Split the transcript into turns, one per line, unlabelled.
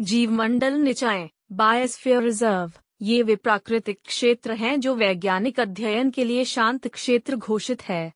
जीवमंडल निचाएँ। Biosphere reserve ये वे प्राकृतिक क्षेत्र हैं जो वैज्ञानिक अध्ययन के लिए शांत क्षेत्र घोषित है।